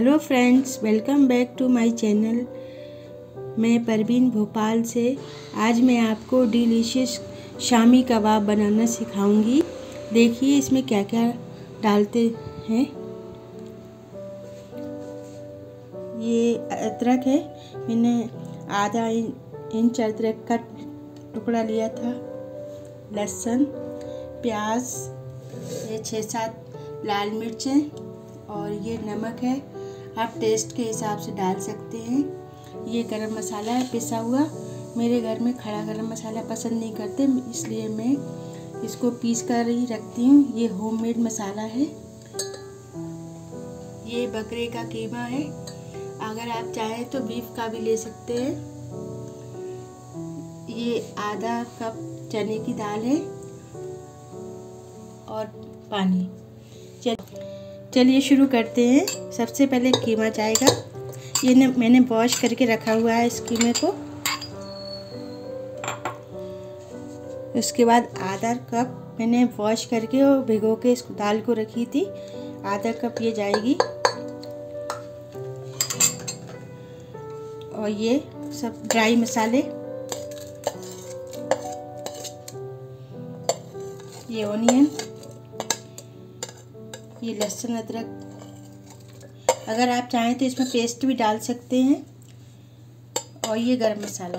Hello friends welcome back to my channel मैं परवीन भोपाल से आज मैं आपको डिलीशियस शामी कबाब बनाना सिखाऊँगी। देखिए इसमें क्या क्या डालते हैं। ये अदरक है। मैंने आधा इंच अदरक का टुकड़ा लिया था। लहसुन, प्याज, ये छः सात लाल मिर्चें और ये नमक है। आप टेस्ट के हिसाब से डाल सकते हैं। ये गरम मसाला है, पिसा हुआ। मेरे घर में खड़ा गरम मसाला पसंद नहीं करते, इसलिए मैं इसको पीस कर ही रखती हूँ। ये होममेड मसाला है। ये बकरे का कीमा है। अगर आप चाहें तो बीफ का भी ले सकते हैं। ये आधा कप चने की दाल है और पानी। चल चलिए शुरू करते हैं। सबसे पहले कीमा जाएगा। ये न, मैंने वॉश करके रखा हुआ है इस कीमे को। उसके बाद आधा कप मैंने वॉश करके और भिगो के इस दाल को रखी थी। आधा कप ये जाएगी। और ये सब ड्राई मसाले। ये ओनियन ये लहसुन अदरक। अगर आप चाहें तो इसमें पेस्ट भी डाल सकते हैं। और ये गरम मसाला।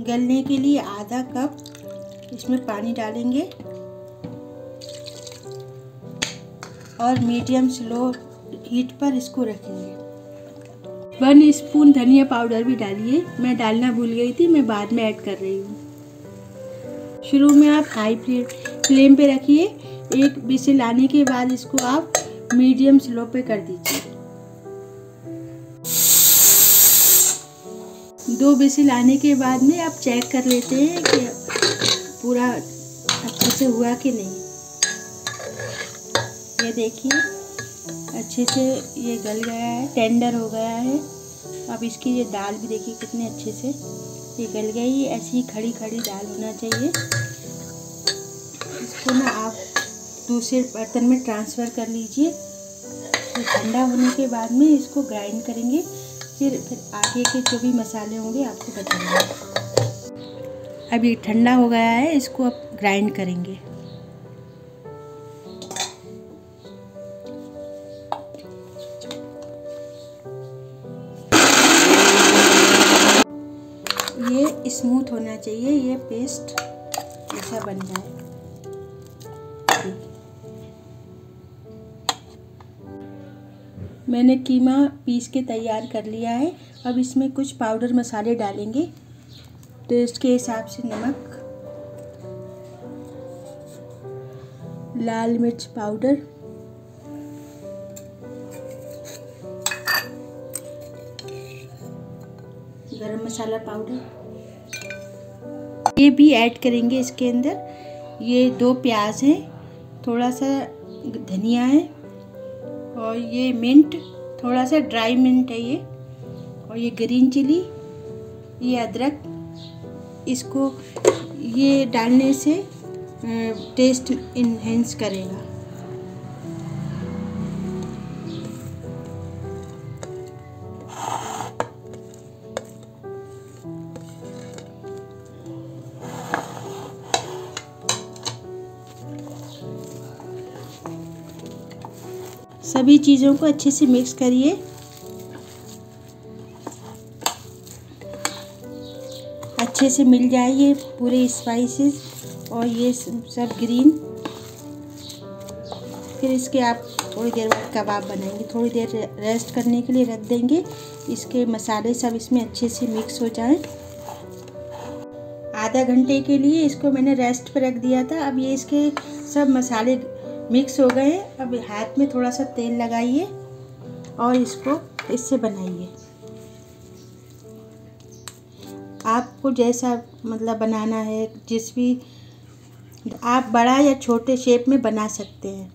गलने के लिए आधा कप इसमें पानी डालेंगे। और मीडियम स्लो हीट पर इसको रखेंगे। वन स्पून धनिया पाउडर भी डालिए। मैं डालना भूल गई थी, मैं बाद में ऐड कर रही हूँ। शुरू में आप हाई फ्लेम पे रखिए। एक बिसिल लाने के बाद इसको आप मीडियम स्लो पे कर दीजिए। दो बिसिल लाने के बाद में आप चेक कर लेते हैं कि पूरा अच्छे से हुआ कि नहीं। ये देखिए, अच्छे से ये गल गया है टेंडर हो गया है। अब इसकी ये दाल भी देखिए कितने अच्छे से ये गल गई ऐसी ही। खड़ी खड़ी दाल होना चाहिए। इसको ना आप दूसरे बर्तन में ट्रांसफ़र कर लीजिए। ठंडा होने के बाद में इसको ग्राइंड करेंगे। फिर फिर आगे के जो भी मसाले होंगे आपको बताएँगे। अब ये ठंडा हो गया है, इसको अब ग्राइंड करेंगे। स्मूथ होना चाहिए, ये पेस्ट ऐसा बन जाए। मैंने कीमा पीस के तैयार कर लिया है। अब इसमें कुछ पाउडर मसाले डालेंगे। टेस्ट के हिसाब से नमक, लाल मिर्च पाउडर गरम मसाला पाउडर ये भी ऐड करेंगे इसके अंदर। ये दो प्याज हैं, थोड़ा सा धनिया है और ये मिंट थोड़ा सा ड्राई मिंट है ये। और ये ग्रीन चिली ये अदरक, इसको ये डालने से टेस्ट इन्हेंस करेगा। सभी चीज़ों को अच्छे से मिक्स करिए। अच्छे से मिल जाए ये पूरे स्पाइसेस और ये सब ग्रीन फिर इसके आप थोड़ी देर बाद कबाब बनाएँगे। थोड़ी देर रेस्ट करने के लिए रख देंगे। इसके मसाले सब इसमें अच्छे से मिक्स हो जाएँ। आधा घंटे के लिए इसको मैंने रेस्ट पर रख दिया था। अब ये इसके सब मसाले मिक्स हो गए अब हाथ में थोड़ा सा तेल लगाइए और इसको इससे बनाइए। आपको जैसा मतलब बनाना है, जिस भी आप बड़ा या छोटे शेप में बना सकते हैं।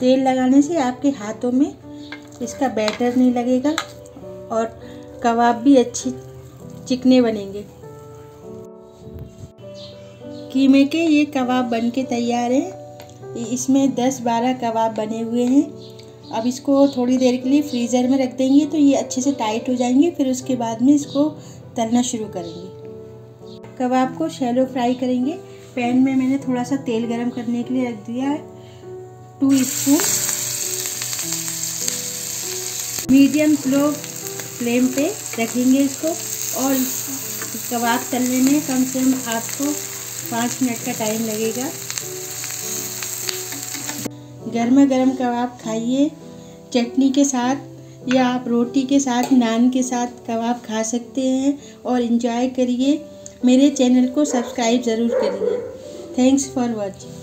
तेल लगाने से आपके हाथों में इसका बैटर नहीं लगेगा और कबाब भी अच्छे चिकने बनेंगे। कीमे के ये कबाब बन के तैयार हैं। इसमें 10-12 कबाब बने हुए हैं। अब इसको थोड़ी देर के लिए फ्रीज़र में रख देंगे तो ये अच्छे से टाइट हो जाएँगे, फिर उसके बाद में इसको तलना शुरू करेंगे। कबाब को शैलो फ्राई करेंगे। पैन में मैंने थोड़ा सा तेल गरम करने के लिए रख दिया है। Two spoon. Medium slow flame पे रखेंगे इसको और कबाब तलने में कम से कम आपको पाँच मिनट का टाइम लगेगा। गर्मा गर्म कबाब खाइए? चटनी के साथ या आप रोटी के साथ, नान के साथ कबाब खा सकते हैं? और इन्जॉय करिए। मेरे चैनल को सब्सक्राइब ज़रूर करिए। Thanks for watching